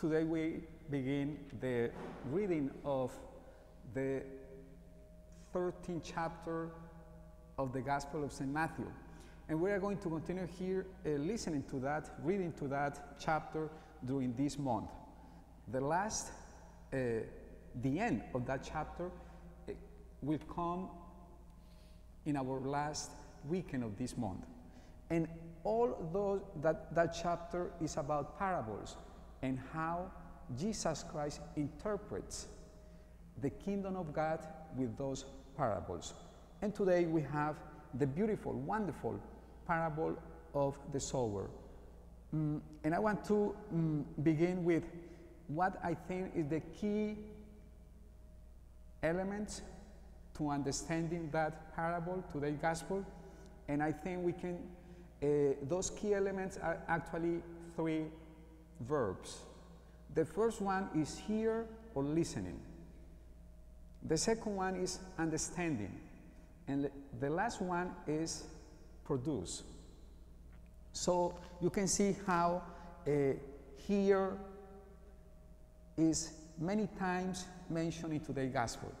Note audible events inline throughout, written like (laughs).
today we begin the reading of the 13th chapter of the Gospel of St. Matthew. And we are going to continue here uh, listening to that, reading to that chapter during this month. The last, uh, the end of that chapter uh, will come in our last weekend of this month. And all those, that, that chapter is about parables and how Jesus Christ interprets the kingdom of God with those parables. And today we have the beautiful, wonderful parable of the sower. Mm, and I want to mm, begin with what I think is the key elements to understanding that parable, today's gospel. And I think we can, uh, those key elements are actually three verbs. The first one is hear or listening. The second one is understanding. And the last one is produce. So you can see how uh, hear is many times mentioned in today's gospel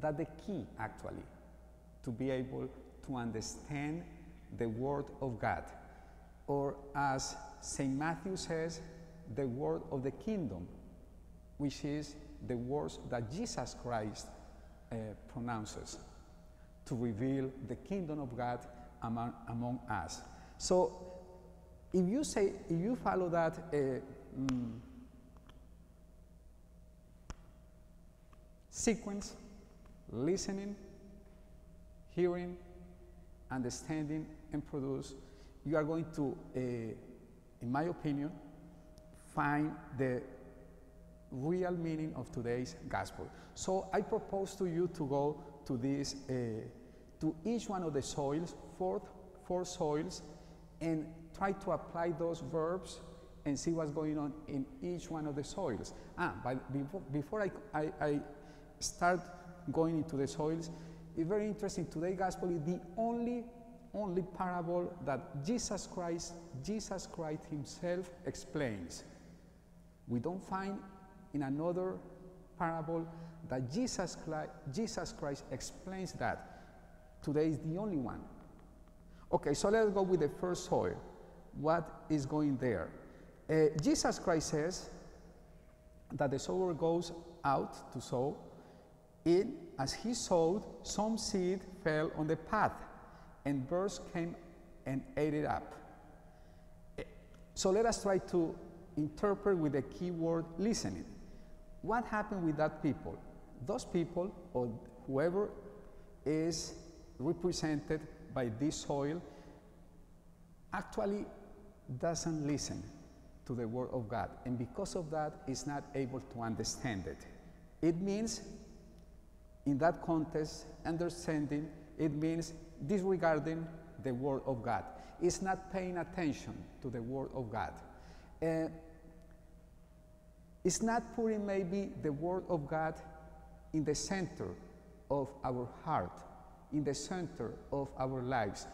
that the key actually to be able to understand the word of God or as St. Matthew says the word of the kingdom which is the words that Jesus Christ uh, pronounces to reveal the kingdom of God among, among us. So if you say, if you follow that uh, mm, sequence, listening, hearing, understanding, and produce, you are going to, uh, in my opinion, find the real meaning of today's gospel. So I propose to you to go to this, uh, to each one of the soils, four, four soils, and try to apply those verbs and see what's going on in each one of the soils. Ah, but before, before I, I, I start going into the soils, it's very interesting. Today's gospel is the only only parable that Jesus Christ, Jesus Christ himself explains. We don't find in another parable that Jesus Christ, Jesus Christ explains that. Today is the only one. Okay, so let's go with the first soil. What is going there? Uh, Jesus Christ says that the sower goes out to sow. In as he sowed, some seed fell on the path, and birds came and ate it up. So let us try to interpret with the key word listening. What happened with that people? Those people, or whoever is represented by this soil, actually doesn't listen to the word of God, and because of that, is not able to understand it. It means, in that context, understanding, it means disregarding the word of God. It's not paying attention to the word of God. Uh, it's not putting maybe the Word of God in the center of our heart, in the center of our lives.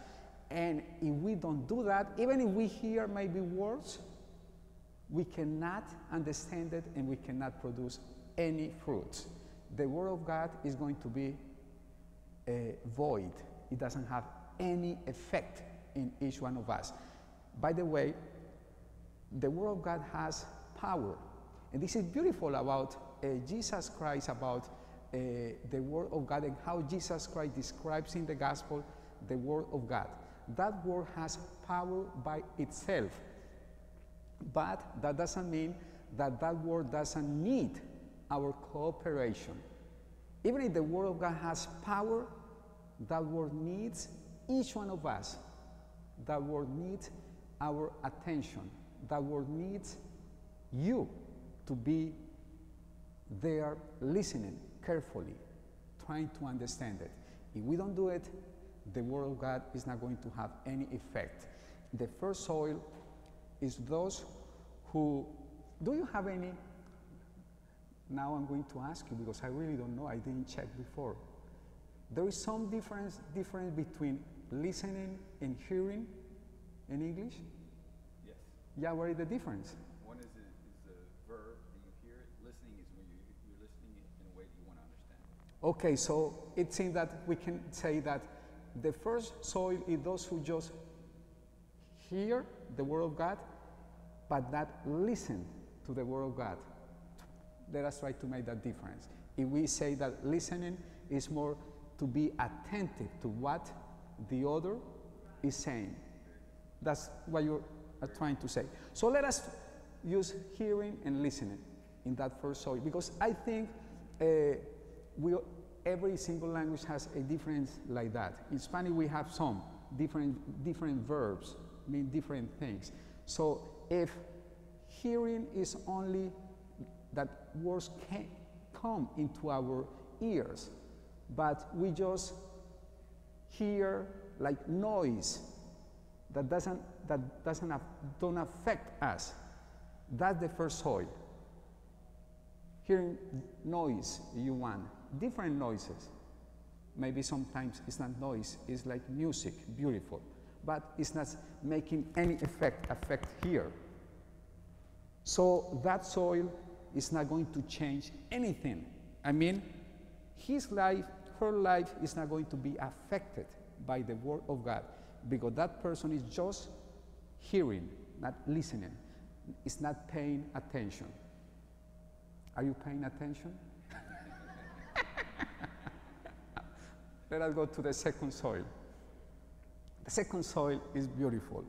And if we don't do that, even if we hear maybe words, we cannot understand it and we cannot produce any fruits. The Word of God is going to be uh, void. It doesn't have any effect in each one of us. By the way, the Word of God has power. And this is beautiful about uh, Jesus Christ, about uh, the Word of God, and how Jesus Christ describes in the Gospel the Word of God. That Word has power by itself. But that doesn't mean that that Word doesn't need our cooperation. Even if the Word of God has power, that Word needs each one of us. That Word needs our attention. That world needs you to be there listening carefully, trying to understand it. If we don't do it, the Word of God is not going to have any effect. The first soil is those who, do you have any? Now I'm going to ask you because I really don't know, I didn't check before. There is some difference, difference between listening and hearing in English? Yeah, what is the difference? One is a, is a verb you hear it. Listening is when you're, you're listening in a way that you want to understand. Okay, so it seems that we can say that the first soil is those who just hear the word of God, but not listen to the word of God. Let us try to make that difference. If we say that listening is more to be attentive to what the other is saying, that's what you're trying to say. So let us use hearing and listening in that first soil because I think uh, we, every single language has a difference like that. In Spanish, we have some different, different verbs mean different things. So if hearing is only that words can come into our ears, but we just hear like noise that doesn't that doesn't don't affect us. That's the first soil. Hearing noise you want, different noises. Maybe sometimes it's not noise, it's like music, beautiful, but it's not making any effect affect here. So that soil is not going to change anything. I mean, his life, her life is not going to be affected by the word of God because that person is just hearing, not listening. It's not paying attention. Are you paying attention? (laughs) Let us go to the second soil. The second soil is beautiful.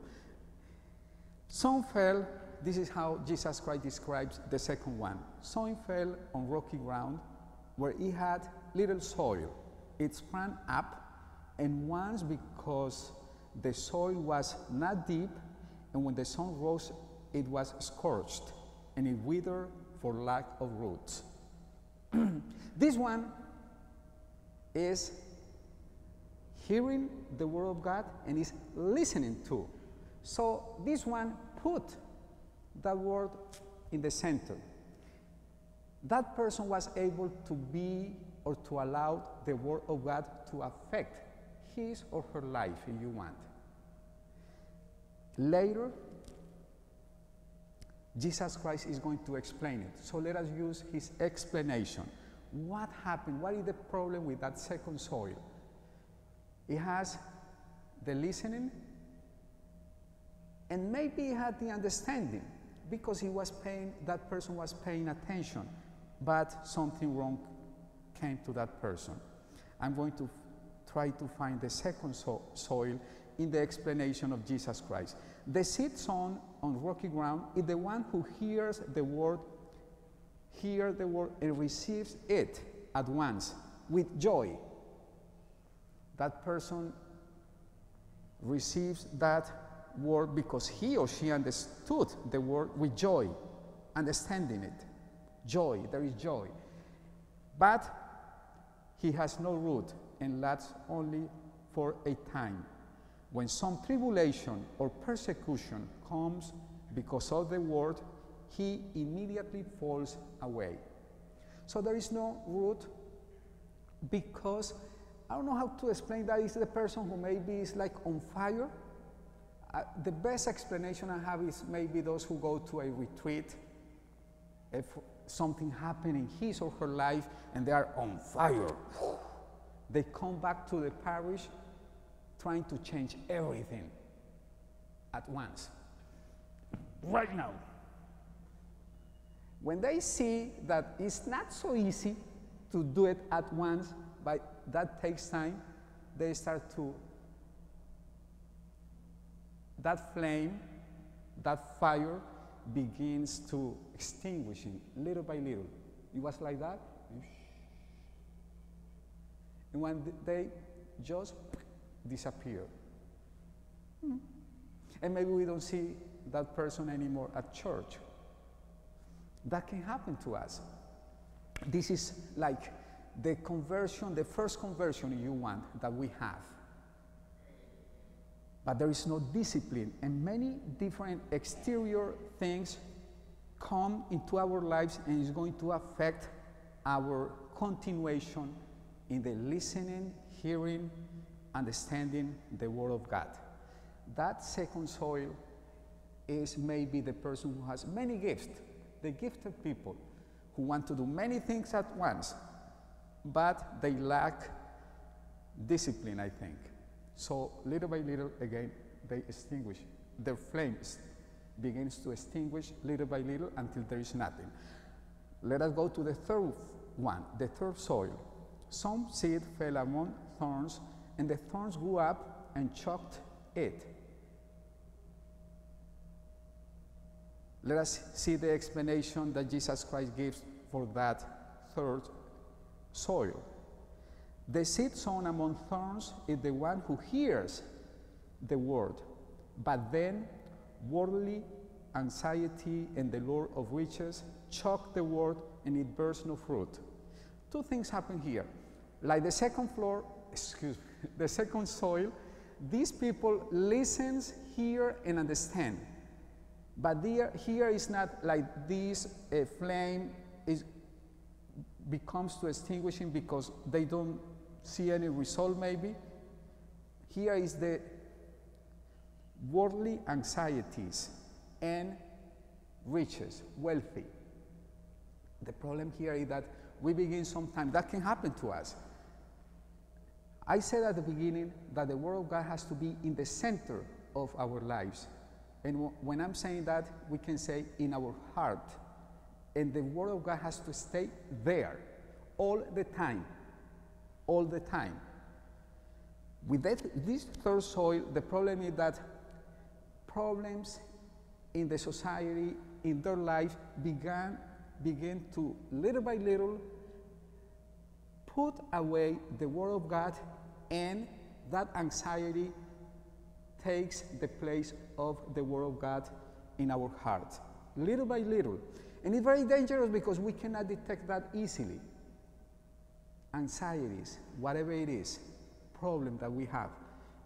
Some fell, this is how Jesus Christ describes the second one. Some fell on rocky ground where it had little soil. It sprang up, and once because the soil was not deep, and when the sun rose, it was scorched, and it withered for lack of roots. (clears throat) this one is hearing the word of God and is listening to. So this one put that word in the center. That person was able to be or to allow the word of God to affect his or her life if you want. Later, Jesus Christ is going to explain it. So let us use his explanation. What happened? What is the problem with that second soil? It has the listening, and maybe he had the understanding because he was paying, that person was paying attention, but something wrong came to that person. I'm going to try to find the second so soil in the explanation of Jesus Christ. The seed sown on rocky ground is the one who hears the word, hears the word and receives it at once with joy that person receives that word because he or she understood the word with joy, understanding it. Joy, there is joy. But he has no root and lasts only for a time. When some tribulation or persecution comes because of the word, he immediately falls away. So there is no root because I don't know how to explain that. Is the person who maybe is like on fire? Uh, the best explanation I have is maybe those who go to a retreat, if something happened in his or her life and they are on fire, they come back to the parish trying to change everything at once, right now. When they see that it's not so easy to do it at once, but that takes time, they start to, that flame, that fire begins to extinguishing little by little. It was like that. And one day, just disappear. Hmm. And maybe we don't see that person anymore at church. That can happen to us. This is like the conversion, the first conversion you want that we have. But there is no discipline, and many different exterior things come into our lives and is going to affect our continuation in the listening, hearing, understanding the Word of God. That second soil is maybe the person who has many gifts, the gifted people who want to do many things at once, but they lack discipline, I think. So little by little, again, they extinguish. Their flames begins to extinguish little by little until there is nothing. Let us go to the third one, the third soil. Some seed fell among thorns, and the thorns grew up and choked it. Let us see the explanation that Jesus Christ gives for that third soil. The seed sown among thorns is the one who hears the word, but then worldly anxiety and the lure of riches choke the word and it bears no fruit. Two things happen here. Like the second floor, excuse me, (laughs) the second soil, these people listens, hear, and understand. But there, here is not like this uh, flame is, becomes to extinguishing because they don't see any result maybe. Here is the worldly anxieties and riches, wealthy. The problem here is that we begin sometimes, that can happen to us. I said at the beginning that the Word of God has to be in the center of our lives. And when I'm saying that, we can say in our heart. And the Word of God has to stay there all the time. All the time. With that, this third soil, the problem is that problems in the society, in their life, began, begin to, little by little, put away the Word of God, and that anxiety takes the place of the Word of God in our heart, little by little. And it's very dangerous because we cannot detect that easily. Anxieties, whatever it is, problem that we have.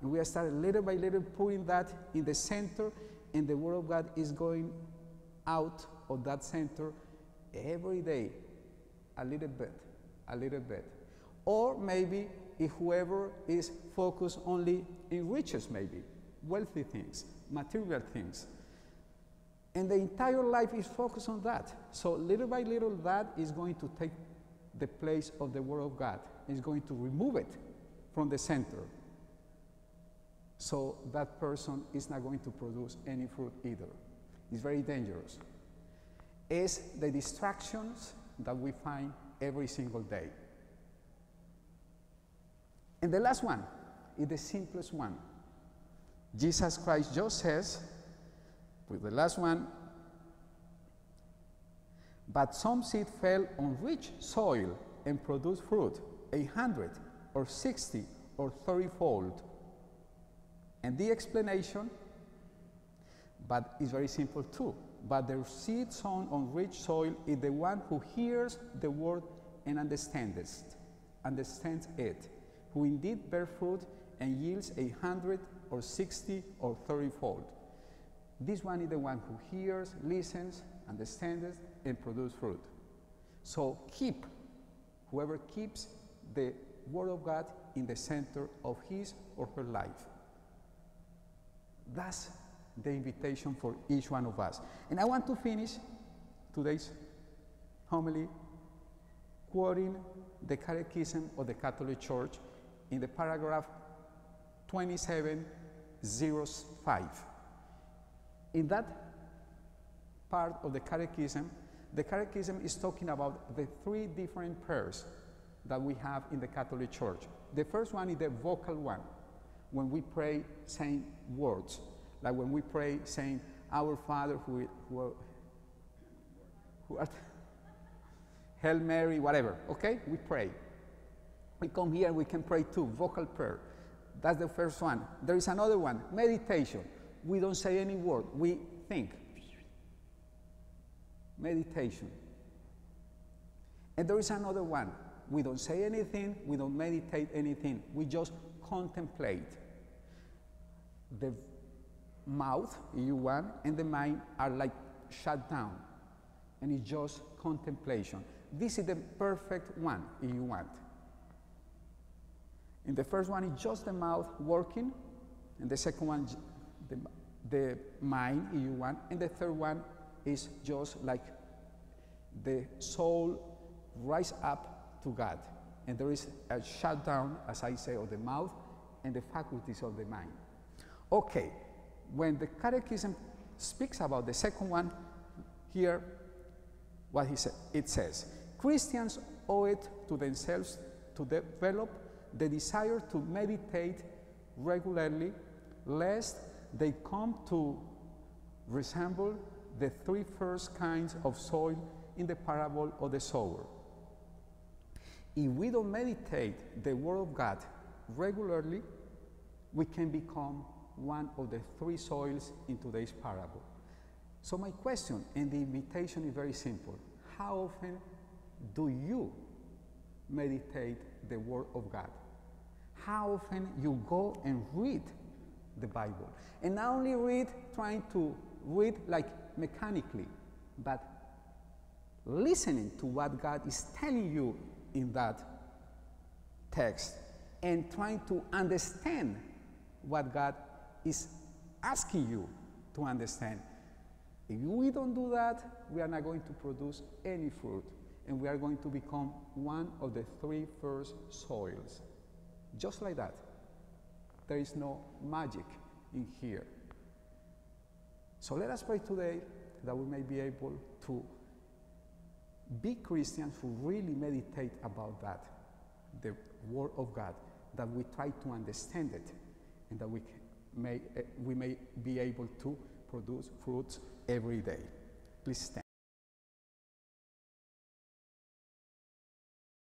And we are starting little by little putting that in the center, and the Word of God is going out of that center every day, a little bit, a little bit. Or maybe if whoever is focused only in riches, maybe wealthy things, material things. And the entire life is focused on that. So little by little, that is going to take the place of the Word of God. It's going to remove it from the center. So that person is not going to produce any fruit either. It's very dangerous. It's the distractions that we find every single day. And the last one is the simplest one. Jesus Christ just says, with the last one, but some seed fell on rich soil and produced fruit, a hundred or sixty or thirty-fold. And the explanation, but it's very simple too. But the seed sown on rich soil is the one who hears the word and understands, understands it, who indeed bear fruit and yields a hundred or 60 or thirtyfold. This one is the one who hears, listens, understands, and produces fruit. So keep, whoever keeps the Word of God in the center of his or her life. That's the invitation for each one of us. And I want to finish today's homily quoting the Catechism of the Catholic Church in the paragraph 2705. In that part of the Catechism, the Catechism is talking about the three different prayers that we have in the Catholic Church. The first one is the vocal one, when we pray saying words, like when we pray saying, Our Father who, who, who art, (laughs) Hail Mary, whatever, okay? We pray. We come here and we can pray too, vocal prayer. That's the first one. There is another one, meditation. We don't say any word, we think. Meditation. And there is another one. We don't say anything, we don't meditate anything, we just contemplate. The mouth, you want, and the mind are like shut down. And it's just contemplation. This is the perfect one, if you want. In the first one, it's just the mouth working, and the second one, the, the mind, you want, and the third one is just like the soul rise up to God. and there is a shutdown, as I say, of the mouth and the faculties of the mind. Okay, when the Catechism speaks about the second one, here, what he said, it says, Christians owe it to themselves to develop the desire to meditate regularly, lest they come to resemble the three first kinds of soil in the parable of the sower. If we don't meditate the Word of God regularly, we can become one of the three soils in today's parable. So, my question and the invitation is very simple How often do you meditate the Word of God? How often you go and read the Bible? And not only read, trying to read like mechanically, but listening to what God is telling you in that text and trying to understand what God is asking you to understand. If we don't do that, we are not going to produce any fruit and we are going to become one of the three first soils. Just like that. There is no magic in here. So let us pray today that we may be able to be Christians who really meditate about that, the Word of God, that we try to understand it, and that we may, uh, we may be able to produce fruits every day. Please stand.